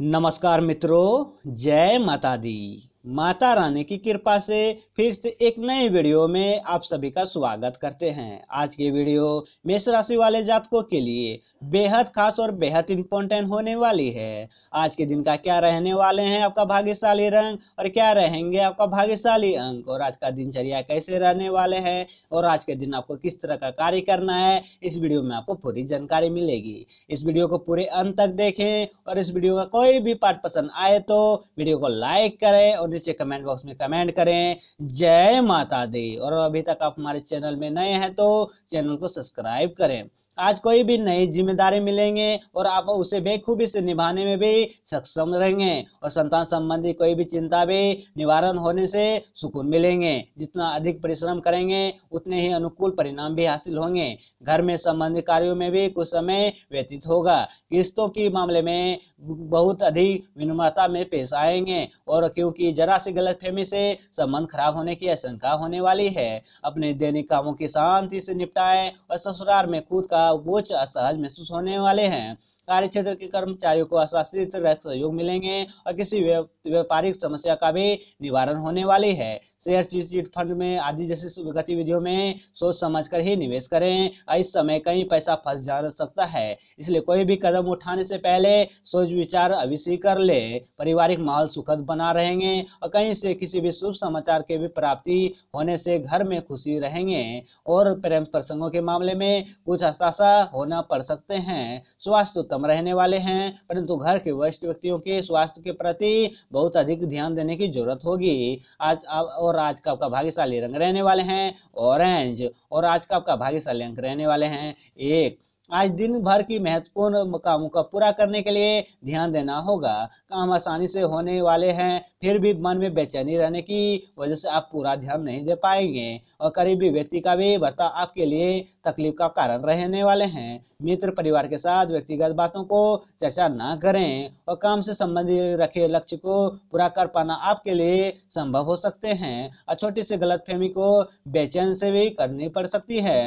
नमस्कार मित्रों जय माता दी। माता रानी की कृपा से फिर से एक नए वीडियो में आप सभी का स्वागत करते हैं। आज की वीडियो मेष राशि वाले जातकों के लिए बेहद खास और बेहद इंपॉर्टेंट होने वाली है। आज के दिन का क्या रहने वाले हैं आपका भाग्यशाली रंग और क्या रहेंगे आपका भाग्यशाली अंक? और आज का दिनचर्या कैसे रहने वाले हैं? और आज के दिन आपको किस तरह का कार्य करना है? इस वीडियो में आपको पूरी जानकारी मिलेगी। इस वीडियो को पूरे अंत तक देखें और इस वीडियो का कोई भी पार्ट पसंद आए तो वीडियो को लाइक करें और नीचे कमेंट बॉक्स में कमेंट करें। जय माता दी। और अभी तक आप हमारे चैनल में नए हैं तो चैनल को सब्सक्राइब करें। आज कोई भी नई ज़िम्मेदारी मिलेंगे और आप उसे बेखूबी से निभाने में भी सक्षम रहेंगे और संतान संबंधी कोई भी चिंता भी निवारण होने से सुकून मिलेंगे। जितना अधिक परिश्रम करेंगे, उतने ही अनुकूल परिणाम भी हासिल होंगे। घर में संबंधित कार्यों में भी कुछ समय व्यतीत होगा। किस्तों के मामले में बहुत अधिक विनम्रता में पेश आएँगे और क्योंकि जरा सी गलत फहमी से संबंध खराब होने की आशंका होने वाली है, अपने दैनिक कामों की शांति से निपटाएँ और ससुराल में खुद का बोझ असहज महसूस होने वाले हैं। कार्य क्षेत्र के कर्मचारियों को आश्वासित सहयोग मिलेंगे और किसी व्यापारिक समस्या का भी निवारण होने वाली है। शेयर चिट फंड में, आदि जैसी गतिविधियों में सोच समझकर ही निवेश करें इस समय कहीं पैसा फंस जा सकता है। इसलिए कोई भी कदम उठाने से पहले सोच विचार अवश्य कर ले। पारिवारिक माहौल सुखद बना रहेंगे और कहीं से किसी भी शुभ समाचार के भी प्राप्ति होने से घर में खुशी रहेंगे और प्रेम प्रसंगों के मामले में कुछ हताशा होना पड़ सकते हैं। स्वास्थ्य उत्तम रहने वाले हैं, परंतु घर के वरिष्ठ व्यक्तियों के स्वास्थ्य के प्रति बहुत अधिक ध्यान देने की ज़रूरत होगी। आज और और आज का आपका भाग्यशाली रंग रहने वाले हैं ऑरेंज और आज का आपका भाग्यशाली अंक रहने वाले हैं, एक आज दिन भर की महत्वपूर्ण कामों का पूरा करने के लिए ध्यान देना होगा। काम आसानी से होने वाले हैं, फिर भी मन में बेचैनी रहने की वजह से आप पूरा ध्यान नहीं दे पाएँगे और करीबी व्यक्ति का भी बर्ताव आपके लिए तकलीफ़ का कारण रहने वाले हैं। मित्र परिवार के साथ व्यक्तिगत बातों को चर्चा ना करें और काम से संबंधित रखे लक्ष्य को पूरा कर पाना आपके लिए संभव हो सकते हैं और छोटी सी गलतफहमी को बेचैन से भी करनी पड़ सकती है।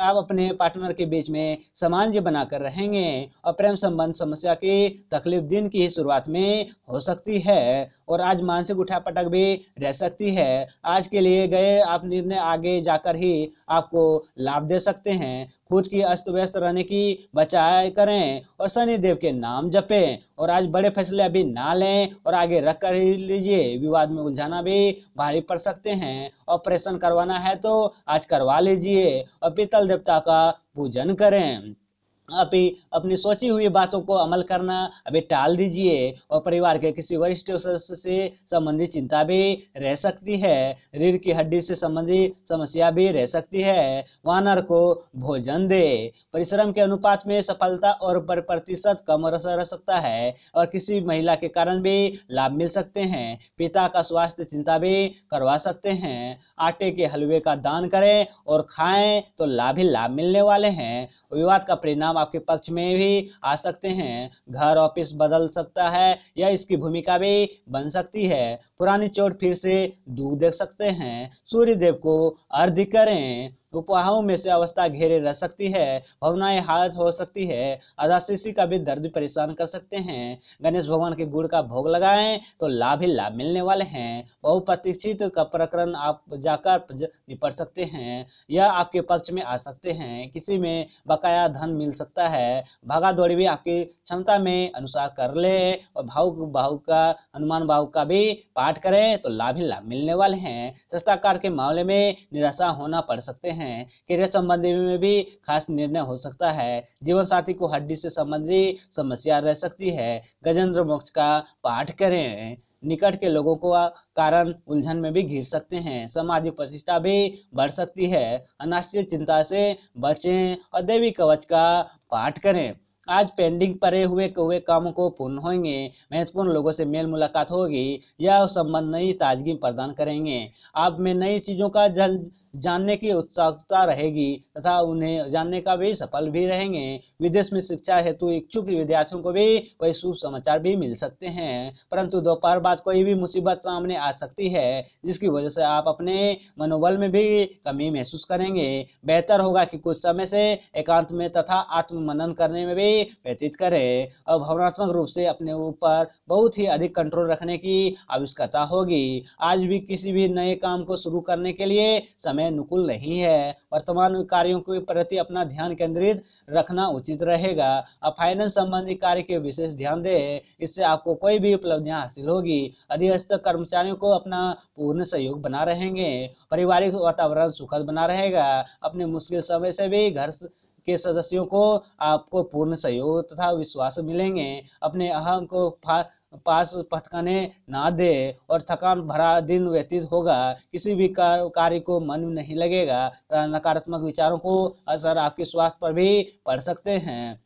आप अपने पार्टनर के बीच में समान्य बनाकर रहेंगे और प्रेम संबंध समस्या की तकलीफ़ दिन की शुरुआत में हो सकती है और आज मानसिक उठापटक भी रह सकती है। आज के लिए गए आप निर्णय आगे जाकर ही आपको लाभ दे सकते हैं। खुद की अस्त व्यस्त रहने की बचाए करें और शनि देव के नाम जपें और आज बड़े फैसले अभी ना लें और आगे रख कर ही लीजिए। विवाद में उलझाना भी भारी पड़ सकते हैं ऑपरेशन करवाना है तो आज करवा लीजिए और पितल देवता का पूजन करें। ही अपनी सोची हुई बातों को अमल करना अभी टाल दीजिए और परिवार के किसी वरिष्ठ सदस्य से संबंधित चिंता भी रह सकती है रीढ़ की हड्डी से संबंधित समस्या भी रह सकती है। वानर को भोजन दे। परिश्रम के अनुपात में सफलता और पर प्रतिशत कम रह सकता है और किसी महिला के कारण भी लाभ मिल सकते हैं। पिता का स्वास्थ्य चिंता भी करवा सकते हैं। आटे के हलवे का दान करें और खाएँ तो लाभ ही लाभ मिलने वाले हैं। विवाद का परिणाम आपके पक्ष में भी आ सकते हैं। घर ऑफ़िस बदल सकता है या इसकी भूमिका भी बन सकती है। पुरानी चोट फिर से दूर देख सकते हैं। सूर्य देव को अर्ध करें। उपहाओं में से अवस्था घेरे रह सकती है, भावनाएँ हालत हो सकती है अदाशीषी का भी दर्द परेशान कर सकते हैं। गणेश भगवान के गुड़ का भोग लगाएँ तो लाभ ही लाभ मिलने वाले हैं। बहुप्रतीक्षित का प्रकरण आप जाकर निपट सकते हैं। या आपके पक्ष में आ सकते हैं। किसी में बकाया धन मिल सकता है। भागा दौड़ी भी आपकी क्षमता में अनुसार कर ले और भावुक भावुक का, हनुमान भावुक का भी पाठ करें तो लाभ ही लाभ मिलने वाले हैं। सस्ताकार के मामले में निराशा होना पड़ सकते हैं। हैं करियर संबंधी में भी खास निर्णय हो सकता है। जीवन साथी को हड्डी से संबंधी समस्या रह सकती है। गजेंद्र मोक्ष का पाठ करें। निकट के लोगों को कारण उलझन में भी घिर सकते हैं। सामाजिक प्रतिष्ठा भी बढ़ सकती है। अनाश्चित चिंता से बचें और देवी कवच का पाठ करें। आज पेंडिंग पड़े हुए हुए कामों को पूर्ण होंगे। महत्वपूर्ण लोगों से मेल मुलाकात होगी। यह संबंध नई ताजगी प्रदान करेंगे। आप में नई चीज़ों का जल जानने की उत्सुकता रहेगी तथा उन्हें जानने का भी सफल भी रहेंगे। विदेश में शिक्षा हेतु इच्छुक विद्यार्थियों को भी कोई शुभ समाचार भी मिल सकते हैं। परंतु दोपहर बाद कोई भी मुसीबत सामने आ सकती है, जिसकी वजह से आप अपने मनोबल में भी कमी महसूस करेंगे। बेहतर होगा कि कुछ समय से एकांत में तथा आत्म मनन करने में भी व्यतीत करें। और भावनात्मक रूप से अपने ऊपर बहुत ही अधिक कंट्रोल रखने की आवश्यकता होगी। आज भी किसी भी नए काम को शुरू करने के लिए समय अनुकूल नहीं है वर्तमान कार्यों के प्रति अपना ध्यान केंद्रित रखना उचित रहेगा। अब फाइनेंस संबंधी कार्य के विशेष ध्यान दें, इससे आपको कोई भी उपलब्धियाँ हासिल होगी। अधिस्त कर्मचारियों को अपना पूर्ण सहयोग बना रहेंगे, पारिवारिक वातावरण सुखद बना रहेगा। अपने मुश्किल समय से भी घर के सदस्यों को आपको पूर्ण सहयोग तथा विश्वास मिलेंगे। अपने अहम को पास पटकने ना दे और थकान भरा दिन व्यतीत होगा, किसी भी कार्य को मन नहीं लगेगा। नकारात्मक विचारों को असर आपके स्वास्थ्य पर भी पड़ सकते हैं।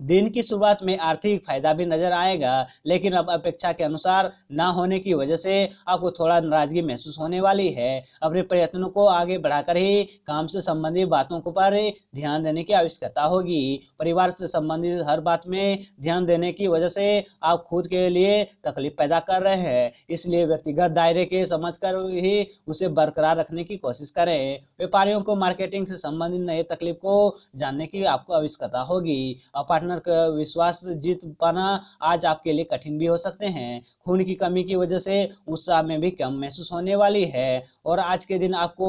दिन की शुरुआत में आर्थिक फ़ायदा भी नज़र आएगा, लेकिन अब अपेक्षा के अनुसार ना होने की वजह से आपको थोड़ा नाराज़गी महसूस होने वाली है। अपने प्रयत्नों को आगे बढ़ाकर ही काम से संबंधित बातों को पर ध्यान देने की आवश्यकता होगी। परिवार से संबंधित हर बात में ध्यान देने की वजह से आप खुद के लिए तकलीफ़ पैदा कर रहे हैं। इसलिए व्यक्तिगत दायरे के समझ कर ही उसे बरकरार रखने की कोशिश करें। व्यापारियों को मार्केटिंग से संबंधित नए तकलीफ़ को जानने की आपको आवश्यकता होगी। अपार्टमेंट पार्टनर का विश्वास जीत पाना आज आपके लिए कठिन भी हो सकते हैं। खून की कमी की वजह से उत्साह में भी कम महसूस होने वाली है और आज के दिन आपको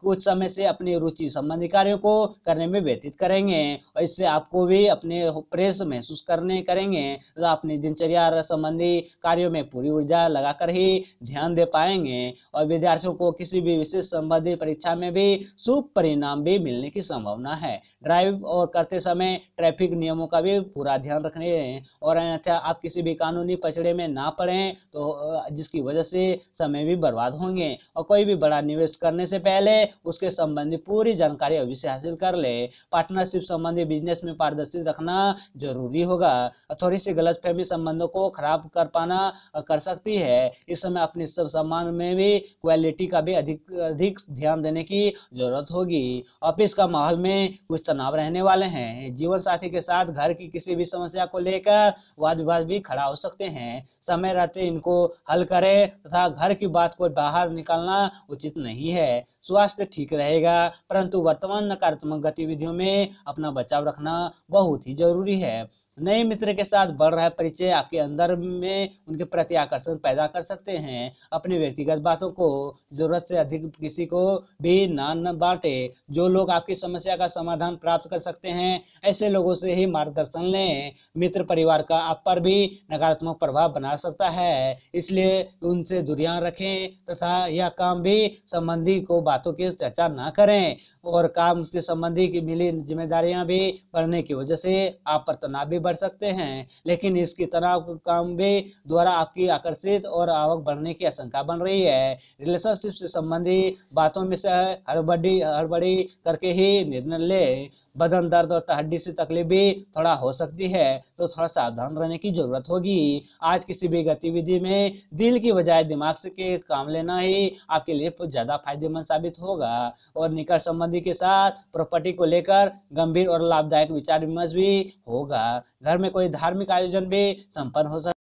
कुछ समय से अपनी रुचि संबंधी कार्यों को करने में व्यतीत करेंगे और इससे आपको भी अपने प्रेस महसूस करने करेंगे। तो अपनी दिनचर्या संबंधी कार्यों में पूरी ऊर्जा लगाकर ही ध्यान दे पाएँगे और विद्यार्थियों को किसी भी विशेष संबंधी परीक्षा में भी शुभ परिणाम भी मिलने की संभावना है। ड्राइव और करते समय ट्रैफ़िक नियमों का भी पूरा ध्यान रखने हैं और अन्यथा आप किसी भी कानूनी पचड़े में ना पड़े तो जिसकी वजह से समय भी बर्बाद होंगे और कोई भी बड़ा निवेश करने से पहले उसके संबंधी पूरी जानकारी अवश्य हासिल कर ले। पार्टनरशिप संबंधी बिज़नेस में पारदर्शी रखना ज़रूरी होगा। थोड़ी सी गलत फहमी संबंधों को खराब कर पाना कर सकती है। इस समय अपने सब सामान में भी क्वालिटी का भी अधिक अधिक ध्यान देने की ज़रूरत होगी। ऑफ़िस का माहौल में कुछ तनाव रहने वाले हैं। जीवन साथी के साथ घर की किसी भी समस्या को लेकर वाद विवाद भी खड़ा हो सकते हैं। समय रहते इनको हल करें तथा घर की बात को बाहर निकालना उचित नहीं है। स्वास्थ्य ठीक रहेगा, परंतु वर्तमान नकारात्मक गतिविधियों में अपना बचाव रखना बहुत ही ज़रूरी है। नए मित्र के साथ बढ़ रहा परिचय, आपके अंदर में उनके प्रति आकर्षण पैदा कर सकते हैं। अपने व्यक्तिगत बातों को ज़रूरत से अधिक किसी को भी ना न बांटे। जो लोग आपकी समस्या का समाधान प्राप्त कर सकते हैं, ऐसे लोगों से ही मार्गदर्शन लें। मित्र परिवार का आप पर भी नकारात्मक प्रभाव बना सकता है, इसलिए उनसे दूरियाँ रखें तथा यह काम भी संबंधी को बातों की चर्चा ना करें और काम से संबंधी की मिली जिम्मेदारियाँ भी बढ़ने की वजह से आप पर तनाव भी बढ़ सकते हैं, लेकिन इसकी तनाव काम भी द्वारा आपकी आकर्षित और आवक बढ़ने की आशंका बन रही है। रिलेशनशिप से संबंधी बातों में से हड़बड़ी हड़बड़ी करके ही निर्णय ले, बदन दर्द और हड्डी से तकलीफ़ भी थोड़ा हो सकती है तो थोड़ा सावधान रहने की ज़रूरत होगी। आज किसी भी गतिविधि में दिल की बजाय दिमाग से के काम लेना ही आपके लिए ज़्यादा फ़ायदेमंद साबित होगा, और निकट संबंधी के साथ प्रॉपर्टी को लेकर गंभीर और लाभदायक विचार विमर्श भी होगा। घर में कोई धार्मिक आयोजन भी संपन्न हो सकता